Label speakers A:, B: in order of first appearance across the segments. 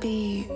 A: be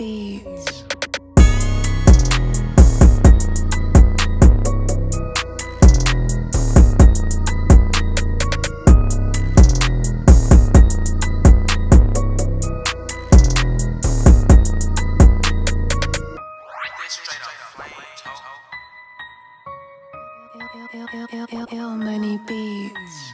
A: beats. Ill, Ill, Ill, Ill, Ill, Ill, many beats.